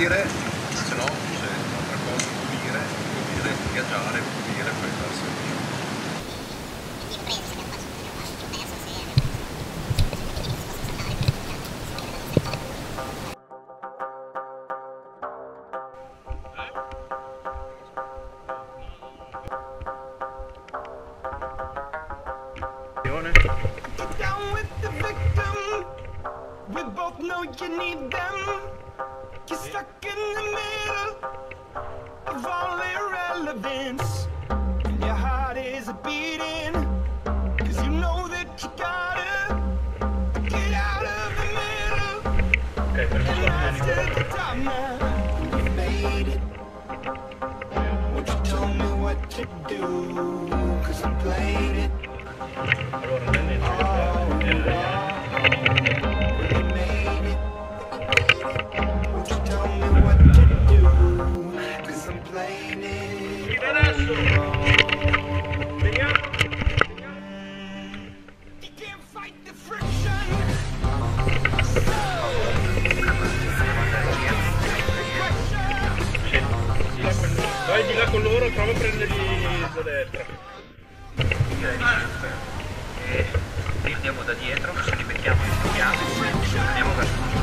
pulire, se no c'è un'altra cosa, pulire, pulire, ingaggiare, pulire, poi far servizio. Get down with the victim. We both know you need them. You're stuck in the middle of all irrelevance. And your heart is a beating. Cause you know that you gotta get out of the middle. Ok, per And rise to the top now. You made it. You tell me what to do? Cause I'm playing it. Vai di là con loro prova a prendergli da destra. E li andiamo da dietro, se li mettiamo in chiave, andiamo verso